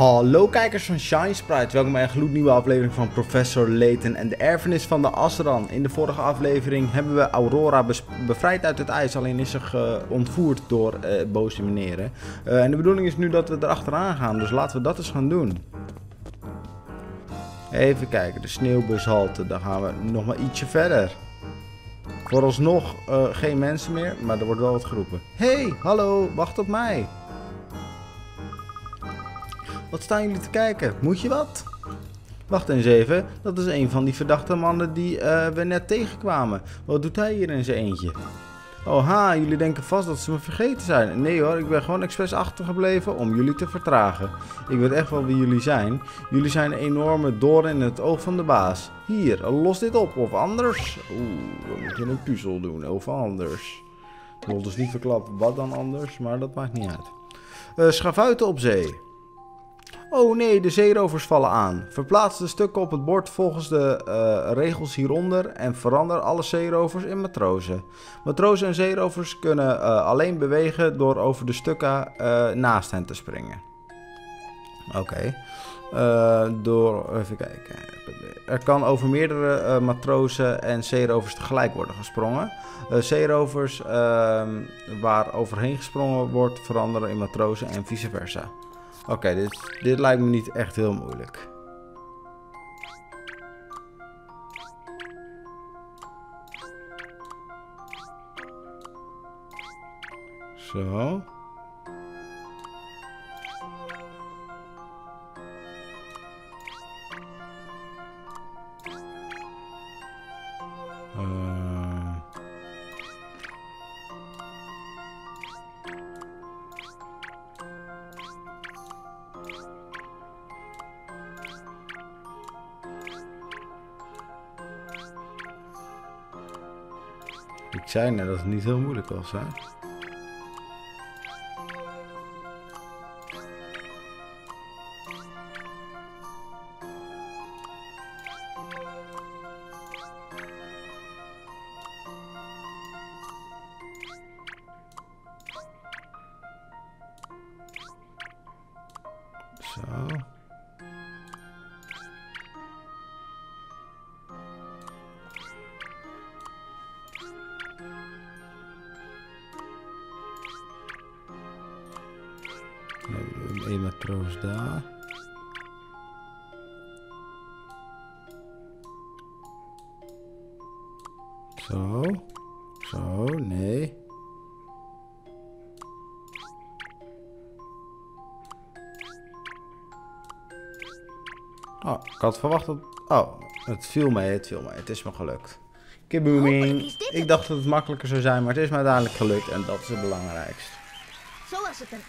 Hallo kijkers van Shine Sprite, welkom bij een gloednieuwe aflevering van Professor Layton en de erfenis van de Asran. In de vorige aflevering hebben we Aurora bevrijd uit het ijs, alleen is ze ontvoerd door uh, boze meneren. Uh, en de bedoeling is nu dat we erachteraan gaan, dus laten we dat eens gaan doen. Even kijken, de sneeuwbushalte, dan gaan we nog maar ietsje verder. Vooralsnog uh, geen mensen meer, maar er wordt wel wat geroepen. Hey, hallo, wacht op mij. Wat staan jullie te kijken? Moet je wat? Wacht eens even, dat is een van die verdachte mannen die uh, we net tegenkwamen. Wat doet hij hier in zijn eentje? Oh ha, jullie denken vast dat ze me vergeten zijn. Nee hoor, ik ben gewoon expres achtergebleven om jullie te vertragen. Ik weet echt wel wie jullie zijn. Jullie zijn een enorme doorn in het oog van de baas. Hier, los dit op of anders. Oeh, we moeten een puzzel doen of anders. Ik wil dus niet verklappen wat dan anders, maar dat maakt niet uit. Uh, schavuiten op zee. Oh nee, de zeerovers vallen aan. Verplaats de stukken op het bord volgens de uh, regels hieronder en verander alle zeerovers in matrozen. Matrozen en zeerovers kunnen uh, alleen bewegen door over de stukken uh, naast hen te springen. Oké. Door, even kijken. Er kan over meerdere matrozen en zeerovers tegelijk worden gesprongen. zeerovers ehm, waar overheen gesprongen wordt veranderen in matrozen en vice versa. Oké, dit, dit lijkt me niet echt heel moeilijk. Zo. Zei net dat het niet heel moeilijk was, hè? Zo. Daar. Zo. Zo, nee. Oh, ik had verwacht dat... Oh, het viel mee, het viel mee. Het is me gelukt. Kibooming. Ik dacht dat het makkelijker zou zijn, maar het is me uiteindelijk gelukt en dat is het belangrijkste. Zoals het een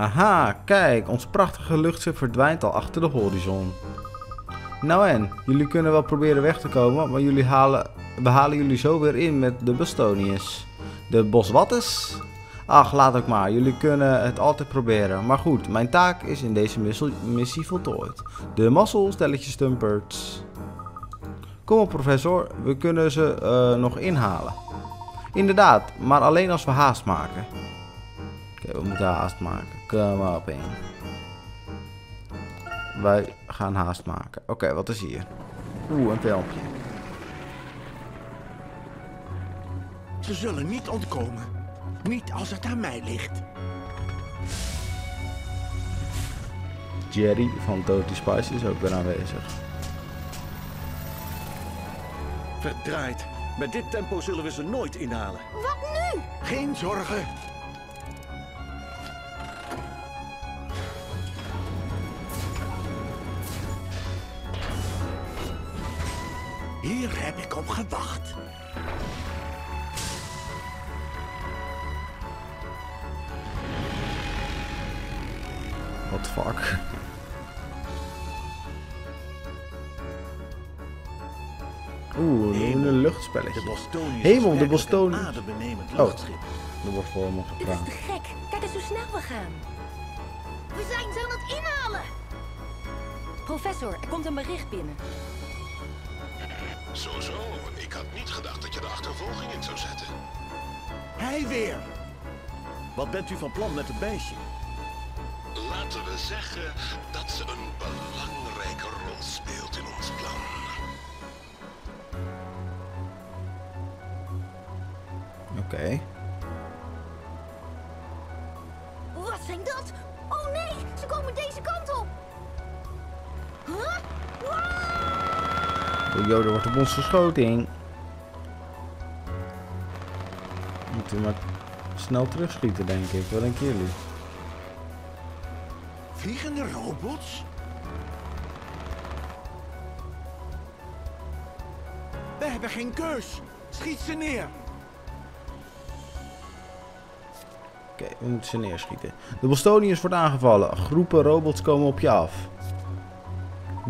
Aha, kijk, ons prachtige luchtschip verdwijnt al achter de horizon. Nou en, jullie kunnen wel proberen weg te komen, maar jullie halen, we halen jullie zo weer in met de Bostonius. De Boswattes? Ach, laat ook maar, jullie kunnen het altijd proberen. Maar goed, mijn taak is in deze missie voltooid. De mazzelstelletjes stumperts. Kom op professor, we kunnen ze uh, nog inhalen. Inderdaad, maar alleen als we haast maken. Oké, we moeten haast maken. Kom op in. Wij gaan haast maken. Oké, okay, wat is hier? Oeh, een filmpje. Ze zullen niet ontkomen. Niet als het aan mij ligt. Jerry van Totally Spice is ook weer aanwezig. Verdraaid. Met dit tempo zullen we ze nooit inhalen. Wat nu? Geen zorgen. Hier heb ik op gewacht. What fuck? Oeh, een, een luchtspelletje. Hemel, de Boston. Oh, er wordt voor me gepraat. Dit is te gek. Kijk eens hoe snel we gaan. We zijn zo aan het inhalen. Professor, er komt een bericht binnen. Zo, zo. Ik had niet gedacht dat je de achtervolging in zou zetten. Hij weer. Wat bent u van plan met het beestje? Laten we zeggen dat ze een belangrijke rol speelt in ons plan. Oké. Wat zijn dat? Oh nee, ze komen deze kant Wow! Joh, er wordt op ons geschoten. Moeten we maar snel terugschieten, denk ik. Wat denken jullie? Vliegende robots? We hebben geen keus. Schiet ze neer. Oké, we moeten ze neerschieten. De Bostoniërs wordt aangevallen. Groepen robots komen op je af.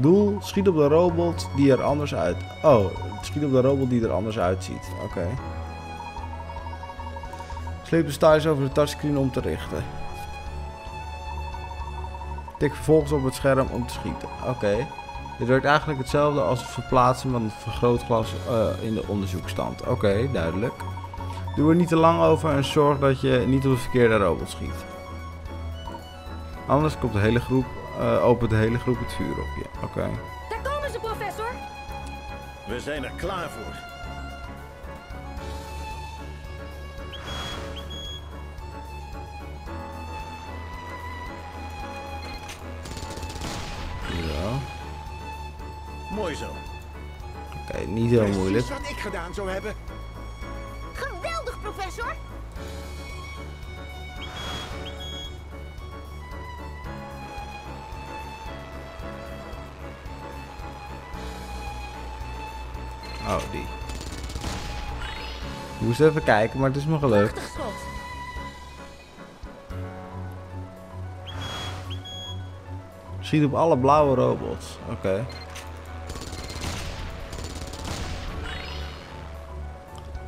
Doel, schiet op de robot die er anders uit... Oh, schiet op de robot die er anders uitziet. Oké. Sleep de stars over de touchscreen om te richten. Tik vervolgens op het scherm om te schieten. Oké. Dit werkt eigenlijk hetzelfde als het verplaatsen van het vergrootglas eh, in de onderzoekstand. Oké, duidelijk. Doe er niet te lang over en zorg dat je niet op de verkeerde robot schiet. Anders komt de hele groep, eh, opent de hele groep het vuur op je. Oké. Daar komen ze, professor. We zijn er klaar voor. Ja. Mooi zo. Oké, niet heel moeilijk. Precies wat ik gedaan zou hebben. Geweldig, professor. Oh, die. Ik moest even kijken, maar het is me gelukt. Schiet op alle blauwe robots. Oké.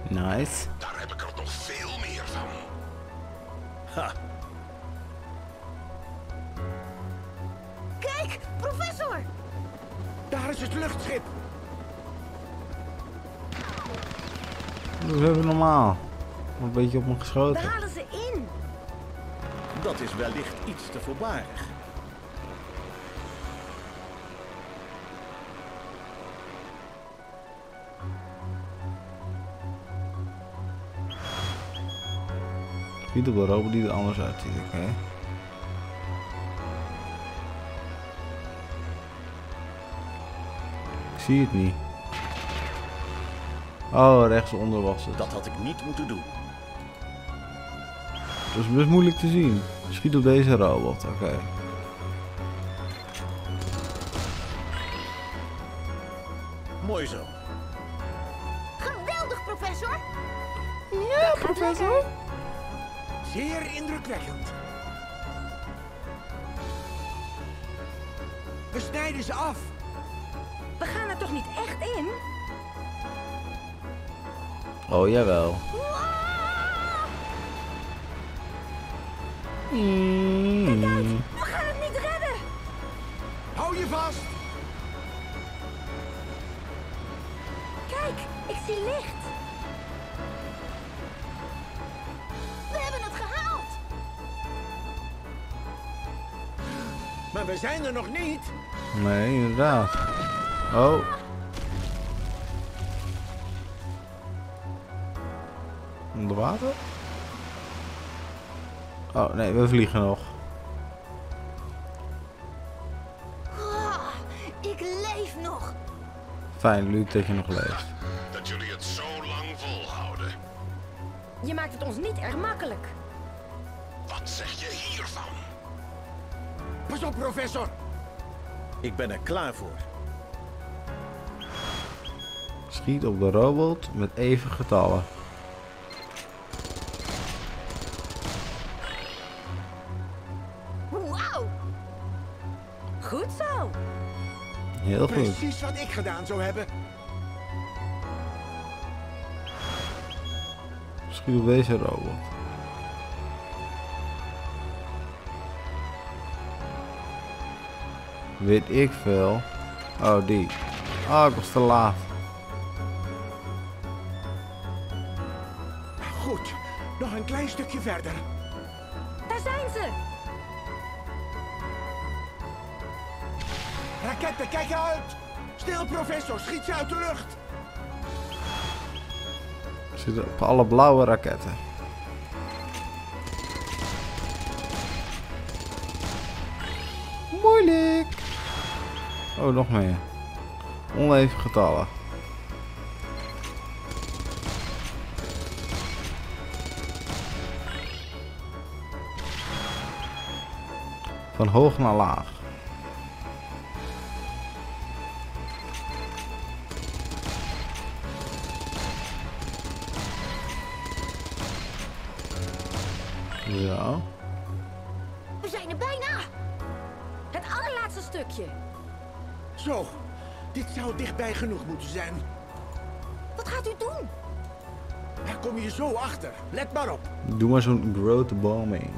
Nice. Beetje op me We geschoten. halen ze in. dat is wellicht iets te voorbarig. Niet op de robot die er anders uitziet. Oké. Ik zie het niet. Oh, rechtsonder was het. Dat had ik niet moeten doen. Dat is best moeilijk te zien. Schiet op deze robot, oké. Mooi zo. Geweldig, professor. Ja, professor. Zeer indrukwekkend. We snijden ze af. We gaan er toch niet echt in? Oh, jawel. Kijk Mm. uit, we gaan het niet redden. Hou je vast. Kijk, ik zie licht. We hebben het gehaald. Maar we zijn er nog niet. Nee, inderdaad. Oh. Onder water? Oh, nee, we vliegen nog. Ah, ik leef nog. Fijn, Luc, dat je nog leeft. Dat jullie het zo lang volhouden. Je maakt het ons niet erg makkelijk. Wat zeg je hiervan? Pas op, professor. Ik ben er klaar voor. Schiet op de robot met even getallen. Heel goed. Precies wat ik gedaan zou hebben. Schuw deze robot. Weet ik veel. Oh, die. Oh, ik was te laat. Goed, nog een klein stukje verder. Kijk uit! Stil, professor, schiet ze uit de lucht! Zitten op alle blauwe raketten. Moeilijk. Oh, nog meer. Oneven getallen. Van hoog naar laag. Zo. We zijn er bijna! Het allerlaatste stukje. Zo, dit zou dichtbij genoeg moeten zijn. Wat gaat u doen? Daar kom je zo achter. Let maar op. Doe maar zo'n grote bombing.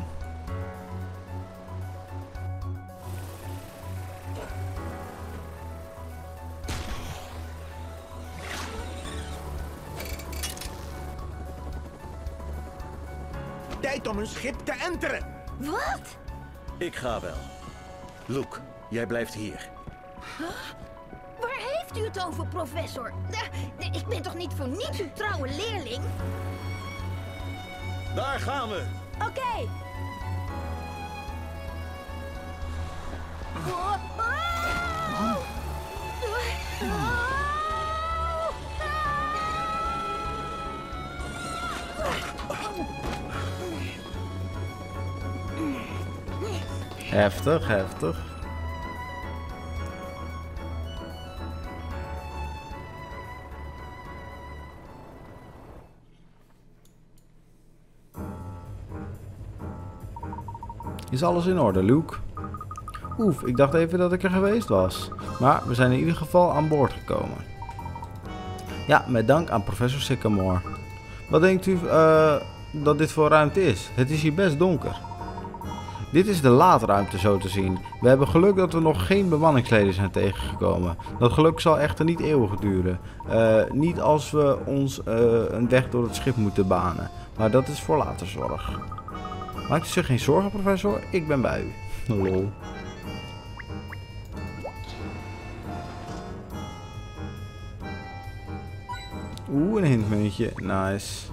Tijd om een schip te enteren. Wat? Ik ga wel. Luke, jij blijft hier. Waar heeft u het over, professor? Ik ben toch niet voor niets uw trouwe leerling? Daar gaan we. Oké. Heftig, heftig. Is alles in orde, Luke? Oef, ik dacht even dat ik er geweest was. Maar we zijn in ieder geval aan boord gekomen. Ja, met dank aan professor Sycamore. Wat denkt u eh, dat dit voor ruimte is? Het is hier best donker. Dit is de laadruimte zo te zien. We hebben geluk dat we nog geen bemanningsleden zijn tegengekomen. Dat geluk zal echter niet eeuwig duren. Eh, niet als we ons eh, een weg door het schip moeten banen. Maar dat is voor later zorg. Maakt u zich geen zorgen, professor. Ik ben bij u. Lol. Oeh, een hintmuntje. Nice.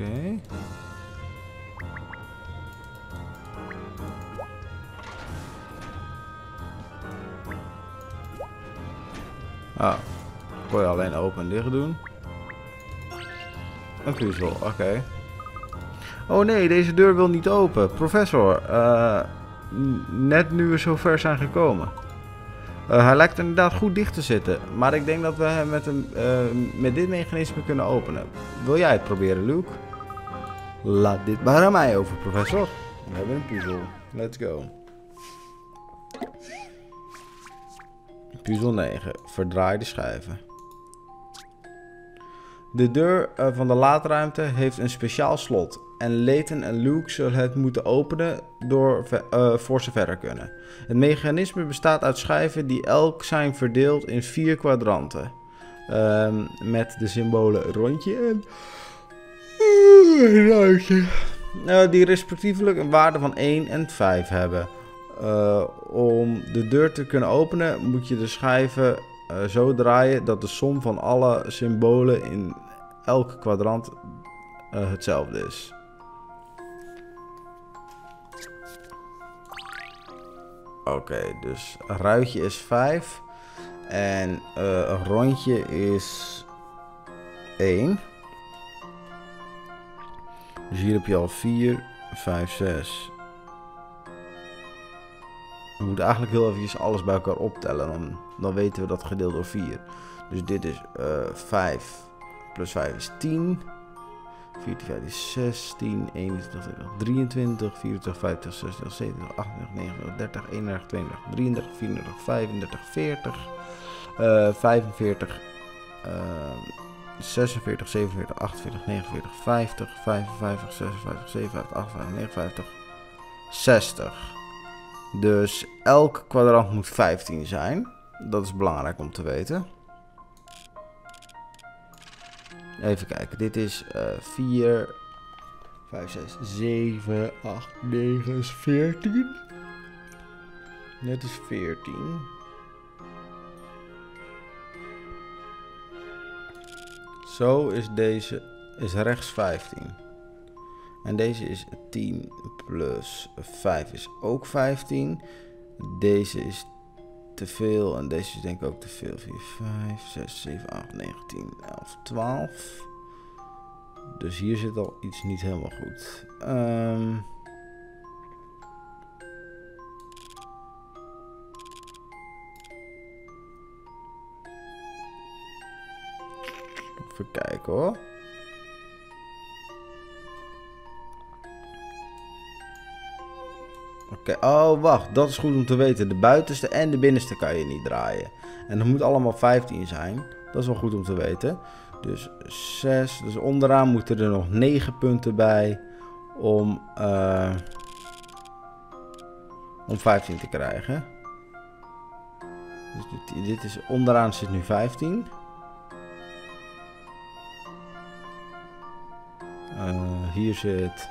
Oké. Ah, kon je alleen open en dicht doen. Een puzzel, oké. Oh nee, deze deur wil niet open. Professor, eh, net nu we zover zijn gekomen. Eh, hij lijkt inderdaad goed dicht te zitten, maar ik denk dat we hem met, een, eh, met dit mechanisme kunnen openen. Wil jij het proberen, Luke? Laat dit maar aan mij over, professor. We hebben een puzzel. Let's go. Puzzel 9. Verdraai de schijven. De deur eh, van de laadruimte heeft een speciaal slot. En Layton en Luke zullen het moeten openen door, eh, voor ze verder kunnen. Het mechanisme bestaat uit schijven die elk zijn verdeeld in vier kwadranten. Ehm, met de symbolen rondje en Eh, die respectievelijk een waarde van 1 en 5 hebben. Eh, om de deur te kunnen openen moet je de schijven eh, zo draaien dat de som van alle symbolen in elk kwadrant eh, hetzelfde is. Oké, dus een ruitje is 5 en rondje is 1. Dus hier heb je al 4, 5, 6. We moeten eigenlijk heel even alles bij elkaar optellen. Dan, dan weten we dat gedeeld door 4. Dus dit is eh 5 plus 5 is 10. 14, 15 is 16, 21, 23, 24, 25, 26, 27, 28, 29, 30, 31, 32, 33, 34, 35, 40, eh 45, eh 46, 47, 48, 49, 50, 55, 56, 57, 58, 59, 60. Dus elk kwadrant moet 15 zijn. Dat is belangrijk om te weten. Even kijken. Dit is eh 4, 5, 6, 7, 8, 9 is 14. Dit is 14. Zo is deze is rechts 15. En deze is 10 plus 5 is ook 15. Deze is te veel en deze is denk ik ook te veel. 4, 5, 6, 7, 8, 9, 10, 11, 12. Dus hier zit al iets niet helemaal goed. Ehm Kijken hoor. Oké, oh wacht, dat is goed om te weten. De buitenste en de binnenste kan je niet draaien. En dat moet allemaal 15 zijn. Dat is wel goed om te weten. Dus 6, dus onderaan moeten er nog 9 punten bij om, eh, om 15 te krijgen. Dus dit, dit is, onderaan zit nu 15. Eh, hier zit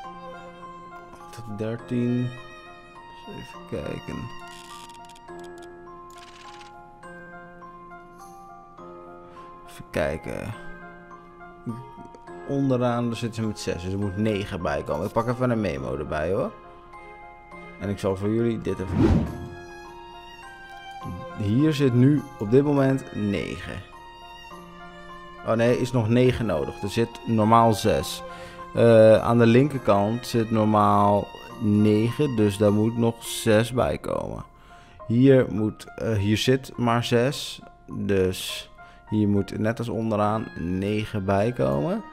13. Even kijken. Even kijken. Onderaan zitten ze met 6, dus er moet 9 bij komen. Ik pak even een memo erbij hoor. En ik zal voor jullie dit even doen. Hier zit nu op dit moment 9. Oh nee, is nog 9 nodig. Er zit normaal 6. Uh, aan de linkerkant zit normaal 9, dus daar moet nog 6 bij komen. Hier, moet, uh, hier zit maar 6, dus hier moet net als onderaan 9 bij komen.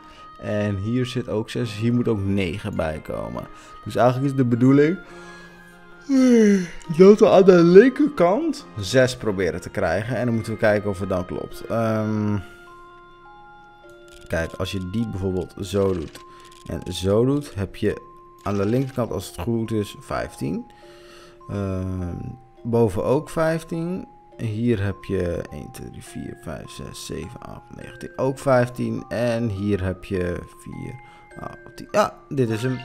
En hier zit ook 6, hier moet ook 9 bij komen. Dus eigenlijk is de bedoeling dat we aan de linkerkant 6 proberen te krijgen. En dan moeten we kijken of het dan klopt. Um, kijk, als je die bijvoorbeeld zo doet en zo doet, heb je aan de linkerkant, als het goed is, 15. Uh, boven ook 15. Hier heb je 1, 2, 3, 4, 5, 6, 7, 8, 9, 10. Ook 15. En hier heb je 4, 8, 10. Ja, dit is hem.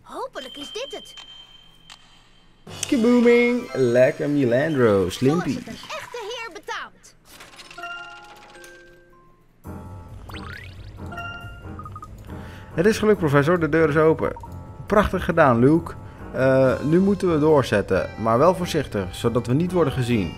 Hopelijk is dit het. Kabooming! Lekker Milandro, Slimpy. Het is gelukt, professor. De deur is open. Prachtig gedaan, Luke. Uh, nu moeten we doorzetten, maar wel voorzichtig, zodat we niet worden gezien.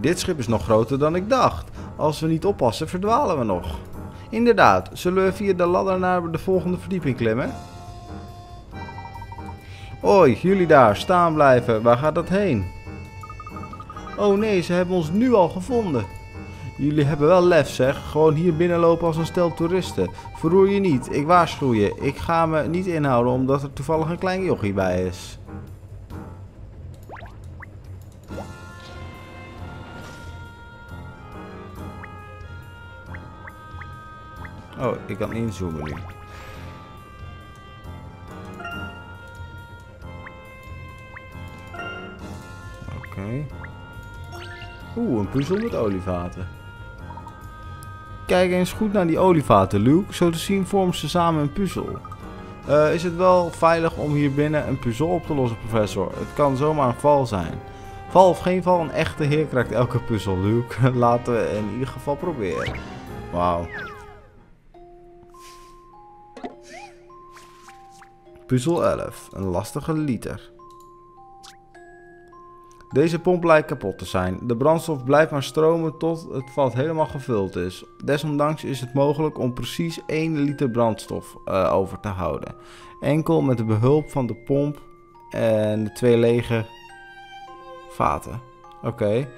Dit schip is nog groter dan ik dacht. Als we niet oppassen, verdwalen we nog. Inderdaad, zullen we via de ladder naar de volgende verdieping klimmen? Hoi, jullie daar, staan blijven. Waar gaat dat heen? Oh nee, ze hebben ons nu al gevonden. Jullie hebben wel lef zeg. Gewoon hier binnenlopen als een stel toeristen. Verroer je niet, ik waarschuw je. Ik ga me niet inhouden omdat er toevallig een klein jochie bij is. Oh, ik kan inzoomen nu. Oké. Oeh, een puzzel met olievaten. Kijk eens goed naar die olievaten, Luke. Zo te zien vormen ze samen een puzzel. Uh, is het wel veilig om hier binnen een puzzel op te lossen, professor? Het kan zomaar een val zijn. Val of geen val, een echte heer krijgt elke puzzel, Luke. Laten we in ieder geval proberen. Wauw. Puzzel 11. Een lastige liter. Deze pomp lijkt kapot te zijn. De brandstof blijft maar stromen tot het vat helemaal gevuld is. Desondanks is het mogelijk om precies 1 liter brandstof uh, over te houden. Enkel met de behulp van de pomp en de twee lege vaten. Oké.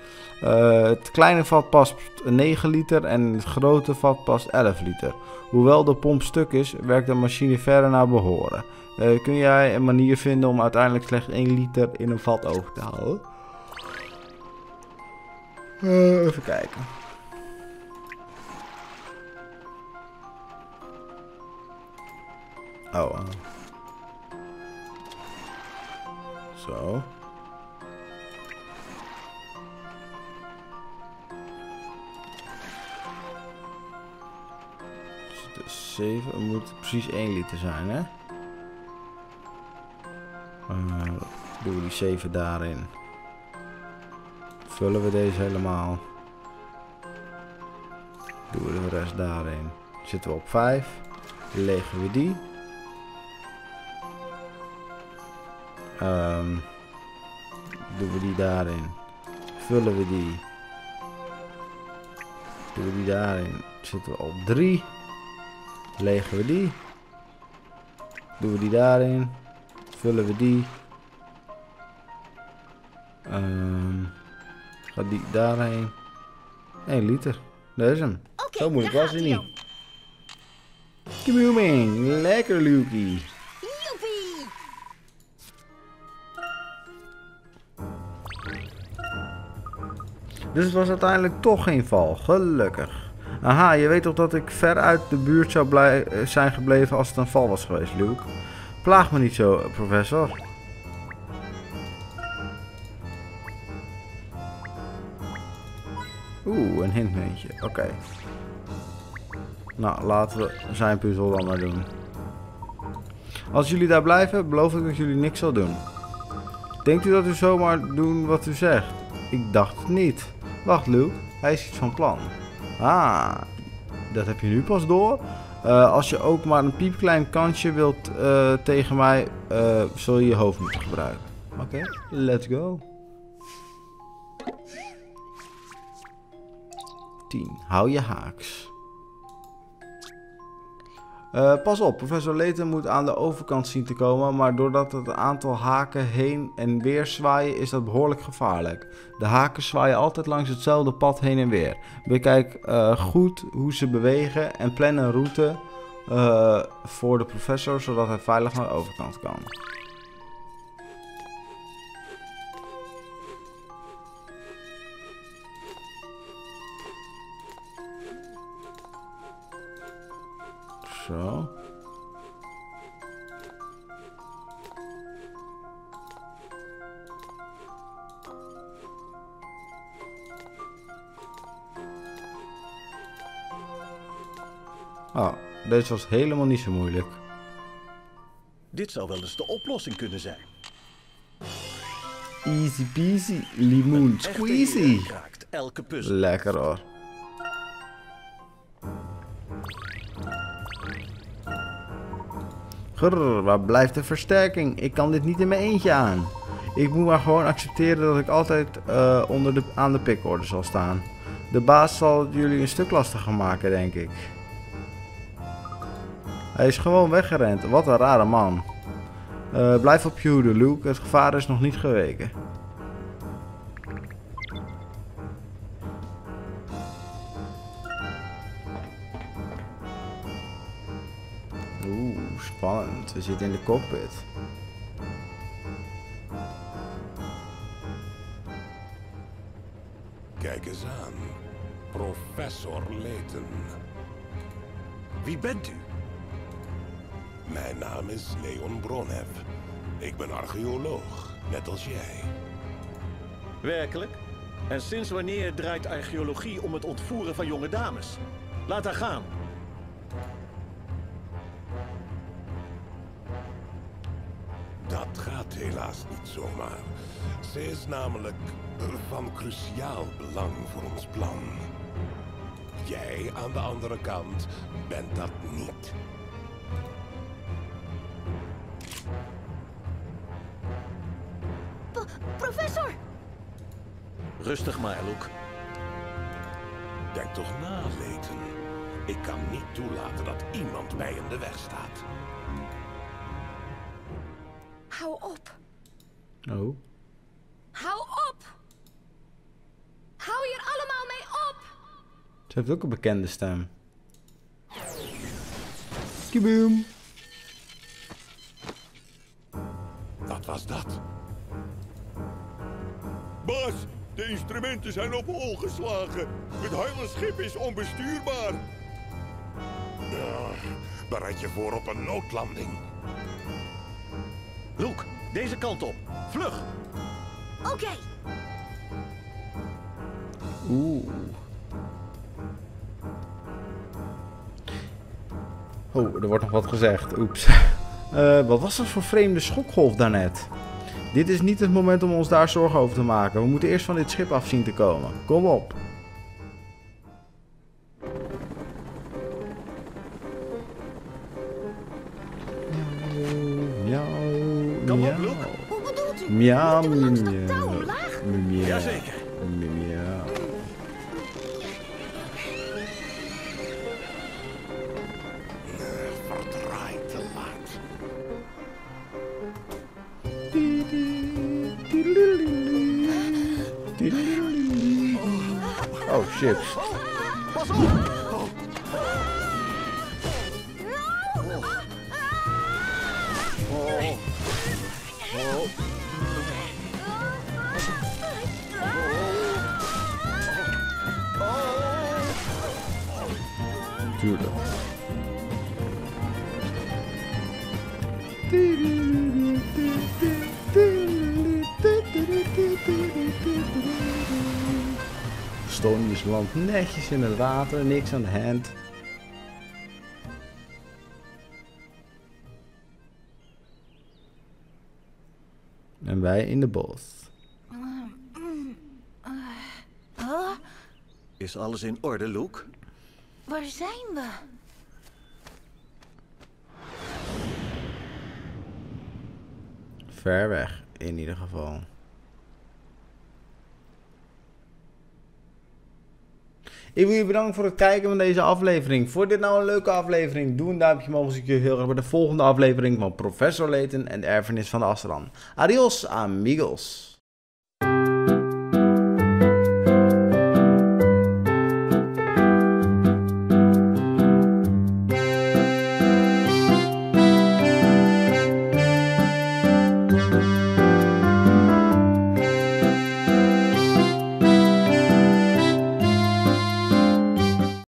Uh, het kleine vat past 9 liter en het grote vat past 11 liter. Hoewel de pomp stuk is, werkt de machine verder naar behoren. Uh, kun jij een manier vinden om uiteindelijk slechts 1 liter in een vat over te houden? Uh, even kijken. Oh. Zo. Dus 7 het moet precies 1 liter zijn, hè? Uh, doen we die 7 daarin. Vullen we deze helemaal. Doen we de rest daarin. Zitten we op 5. Legen we die. Um, doen we die daarin. Vullen we die. Doen we die daarin. Zitten we op 3. Legen we die. Doen we die daarin. Vullen we die. Um, gaat die daarheen. 1 liter. Dat is hem. Zo moeilijk was hij niet. Kabooming. Lekker. Joepie! Dus het was uiteindelijk toch geen val. Gelukkig. Aha, je weet toch dat ik ver uit de buurt zou blij eh, zijn gebleven als het een val was geweest, Luke? Plaag me niet zo, professor. Een hintmuntje. Oké. Nou, laten we zijn puzzel dan maar doen. Als jullie daar blijven, beloof ik dat jullie niks zal doen. Denkt u dat u zomaar doen wat u zegt? Ik dacht het niet. Wacht, Luke. Hij is iets van plan. Ah, dat heb je nu pas door. Eh, als je ook maar een piepklein kansje wilt eh, tegen mij, eh, zul je je hoofd moeten gebruiken. Oké, let's go. 10. Hou je haaks. Eh, pas op, professor Layton moet aan de overkant zien te komen, maar doordat het aantal haken heen en weer zwaaien is dat behoorlijk gevaarlijk. De haken zwaaien altijd langs hetzelfde pad heen en weer. Bekijk eh, goed hoe ze bewegen en plan een route eh, voor de professor, zodat hij veilig naar de overkant kan. Zo. Oh, deze was helemaal niet zo moeilijk. Dit zou wel eens de oplossing kunnen zijn. Easy peasy, limoen squeezy. elke puzzel. Lekker hoor. Grrr, waar blijft de versterking? Ik kan dit niet in mijn eentje aan. Ik moet maar gewoon accepteren dat ik altijd eh, onder de, aan de pickorde zal staan. De baas zal het jullie een stuk lastiger maken, denk ik. Hij is gewoon weggerend. Wat een rare man. Eh, blijf op je hoede, Luke. Het gevaar is nog niet geweken. We zitten in de cockpit. Kijk eens aan. Professor Layton. Wie bent u? Mijn naam is Leon Bronhev. Ik ben archeoloog, net als jij. Werkelijk? En sinds wanneer draait archeologie om het ontvoeren van jonge dames? Laat haar gaan. Helaas niet zomaar. Ze is namelijk van cruciaal belang voor ons plan. Jij aan de andere kant bent dat niet. P- professor! Rustig maar, Luke. Denk toch na, Layton. Ik kan niet toelaten dat iemand mij in de weg staat. Ze heeft ook een bekende stem. Kieboom. Wat was dat? Baas, de instrumenten zijn op hol geslagen. Het hele schip is onbestuurbaar. Ja, bereid je voor op een noodlanding. Luke, deze kant op. Vlug! Oké, Oeh. Oh, er wordt nog wat gezegd. Oeps. Eh, wat was dat voor vreemde schokgolf daarnet? Dit is niet het moment om ons daar zorgen over te maken. We moeten eerst van dit schip af zien te komen. Kom op. Miauw, Kom op, miauw. Luke. hoe bedoelt u? Miauw, langs dat miauw. Miauw. Jazeker. Oh netjes in het water, niks aan de hand. En wij in de bos. Is alles in orde, Luke? Waar zijn we? Ver weg, in ieder geval. Ik wil je bedanken voor het kijken van deze aflevering. Vond dit nou een leuke aflevering? Doe een duimpje omhoog als ik je heel graag bij de volgende aflevering van Professor Layton en de erfenis van de Astran. Adios, amigos.